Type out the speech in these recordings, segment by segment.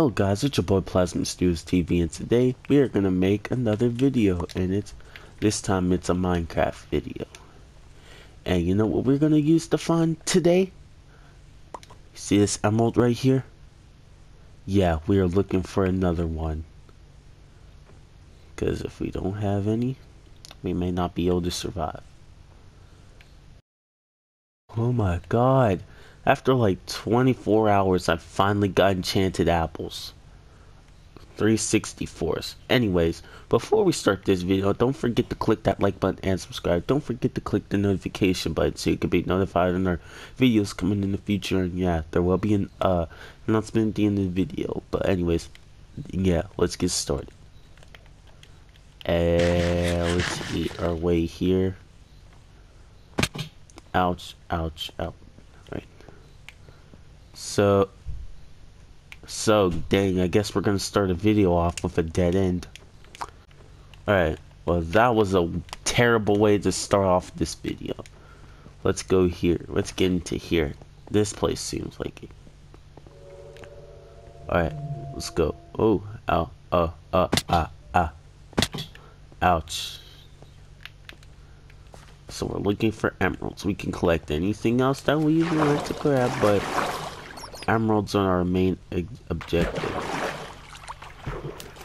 Hello guys, it's your boy Plasma Studios TV and today we are gonna make another video and it's this time it's a Minecraft video. And you know what we're gonna use to find today? See this emerald right here? Yeah, we are looking for another one. Cause if we don't have any, we may not be able to survive. Oh my god. After like 24 hours, I finally got enchanted apples. 364s. Anyways, before we start this video, don't forget to click that like button and subscribe. Don't forget to click the notification button so you can be notified when our videos coming in the future. And yeah, there will be an uh, announcement at the end of the video. But anyways, yeah, let's get started. And let's eat our way here. Ouch, ouch, ouch. So, so dang, I guess we're gonna start a video off with a dead end. Alright, well that was a terrible way to start off this video. Let's go here. Let's get into here. This place seems like it. Alright, let's go. Oh, ow, uh, uh, ah, ah. Ouch. So we're looking for emeralds. We can collect anything else that we like to grab, but emeralds are our main objective.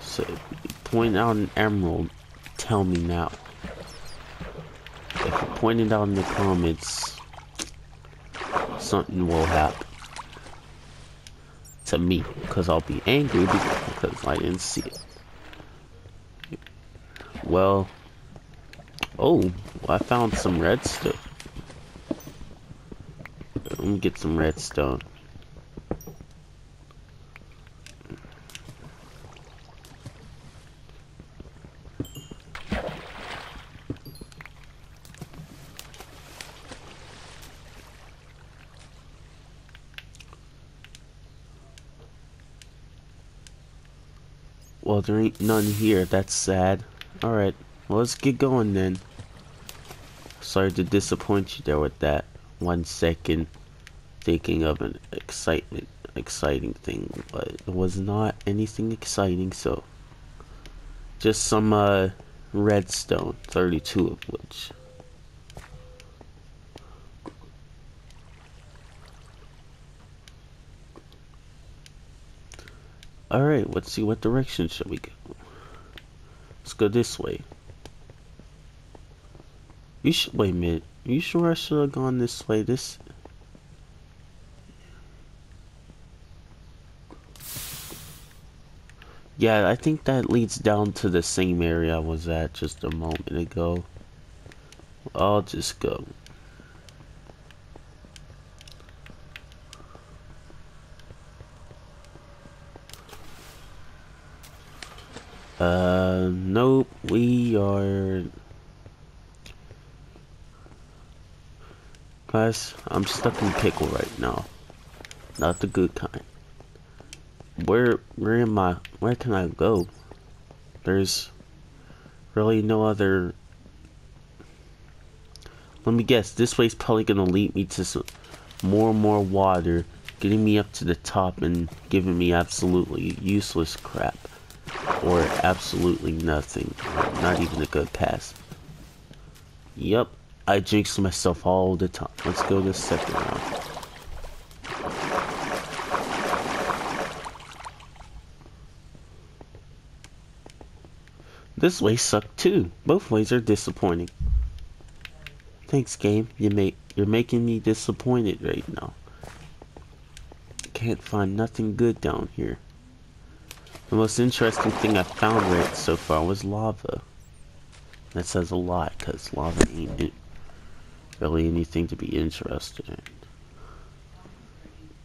So point out an emerald, tell me now. If you point it out in the comments, something will happen. To me, because I'll be angry because I didn't see it. Well, oh, I found some redstone. Let me get some redstone. Well, there ain't none here. That's sad. Alright, well, let's get going then. Sorry to disappoint you there with that. One second thinking of an excitement, exciting thing, but it was not anything exciting, so just some uh, redstone, 32 of which Alright, let's see what direction should we go. Let's go this way. You should wait a minute. Are you sure I should have gone this way? This Yeah, I think that leads down to the same area I was at just a moment ago. I'll just go. Uh, nope, we are... Guys, I'm stuck in pickle right now. Not the good kind. Where, where am I, where can I go? There's really no other... Let me guess, this way's probably gonna lead me to some more and more water, getting me up to the top and giving me absolutely useless crap or absolutely nothing. Not even a good pass. Yep, I jinx myself all the time. Let's go the second round. This way sucked too. Both ways are disappointing. Thanks, game. You make you're making me disappointed right now. Can't find nothing good down here. The most interesting thing I found right so far was lava. That says a lot, because lava ain't really anything to be interested in.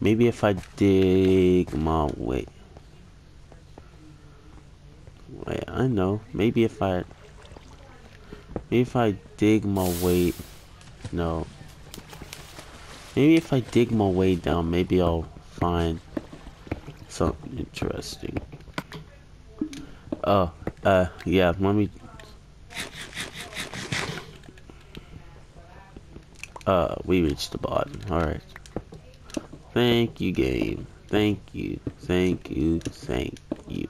Maybe if I dig my way... Wait, I know. Maybe if I... Maybe if I dig my way... No. Maybe if I dig my way down, maybe I'll find something interesting. Oh, uh, yeah, let me... Uh, we reached the bottom. Alright. Thank you, game. Thank you. Thank you. Thank you.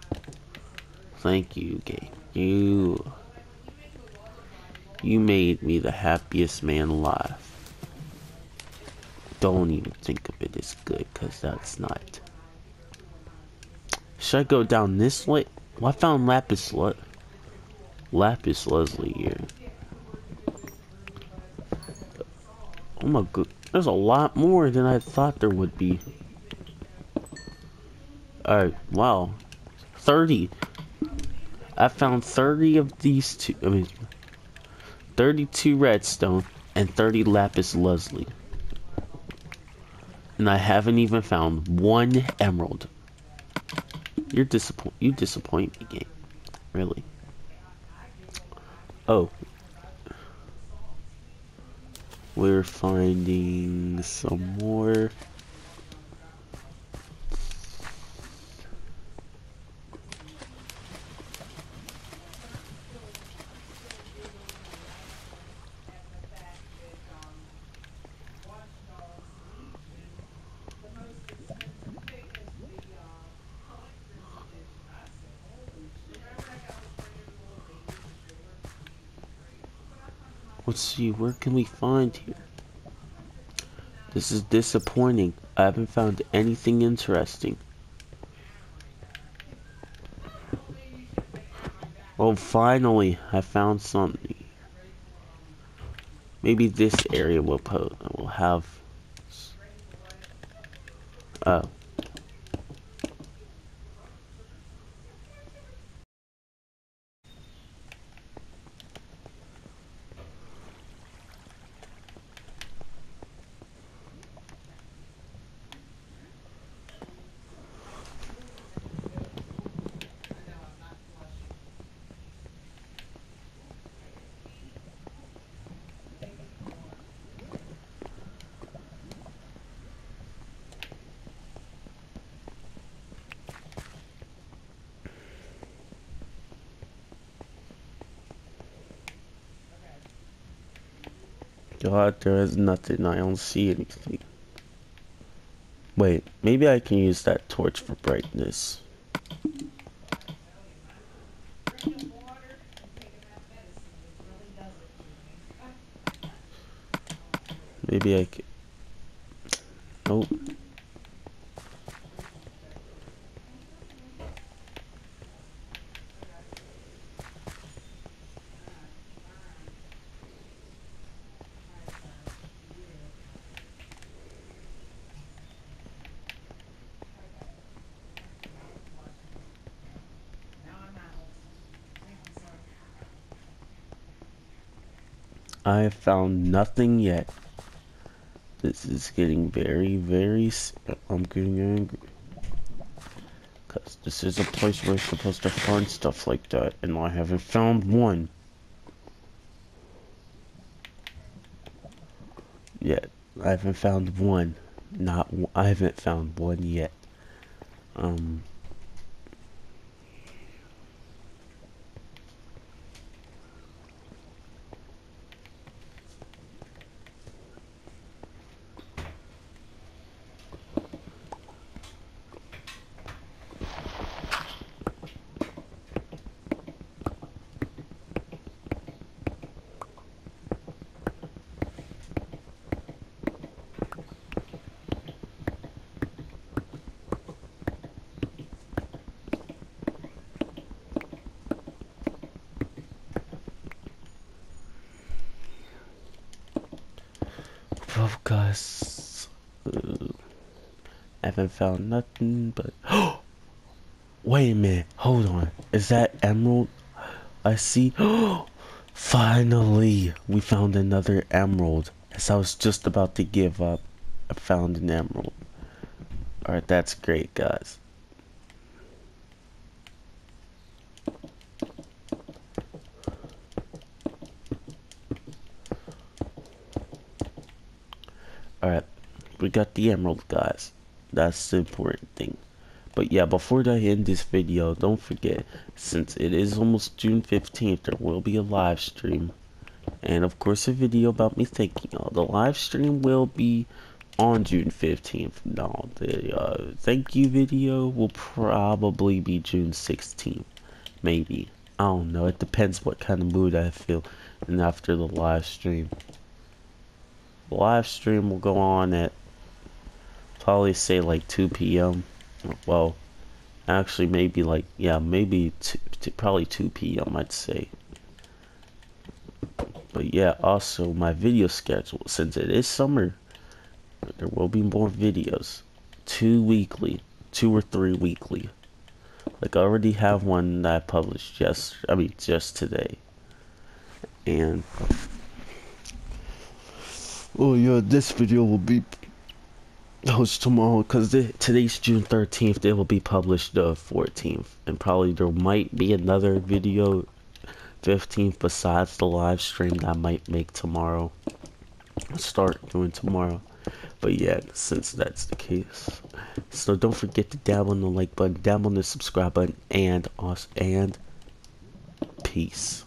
Thank you, game. You... You made me the happiest man alive. Don't even think of it as good, because that's not. Should I go down this way? Well, I found Lapis Le Lapis Lazuli here. Oh my god, there's a lot more than I thought there would be. Alright, wow. 30. I found 30 of these two, I mean, 32 redstone and 30 lapis lazuli. And I haven't even found one emerald. You're disappoint you disappoint me, game. Really. Oh. We're finding some more Let's see, where can we find here? This is disappointing. I haven't found anything interesting. Oh, finally, I found something. Maybe this area will will have. Oh. God, there is nothing. I don't see anything. Wait, maybe I can use that torch for brightness. Maybe I can... Nope. I have found nothing yet. This is getting very, very... I'm getting angry. Because this is a place where you're supposed to find stuff like that, and I haven't found one. Yet. I haven't found one. Not... I haven't found one yet. Um... focus. Uh, I haven't found nothing but. Wait a minute. Hold on. Is that emerald? I see. Finally, we found another emerald. As I was just about to give up, I found an emerald. Alright, that's great, guys. Alright, we got the emerald, guys. That's the important thing. But yeah, before I end this video, don't forget, since it is almost June 15th, there will be a live stream. And of course, a video about me thanking y'all. The live stream will be on June 15th. No, the uh, thank you video will probably be June 16th. Maybe. I don't know. It depends what kind of mood I feel. And after the live stream. The live stream will go on at probably say like 2 p.m. Well, actually maybe like, yeah, maybe probably 2 p.m. I'd say. But yeah, also my video schedule, since it is summer, there will be more videos. Two weekly, two or three weekly. Like I already have one that I published just, I mean, just today. And, oh yeah, this video will be posted tomorrow because today's June 13th. It will be published the 14th. And probably there might be another video 15th besides the live stream that I might make tomorrow. start doing tomorrow. But yeah, since that's the case. So don't forget to dab on the like button, dab on the subscribe button, and us and peace.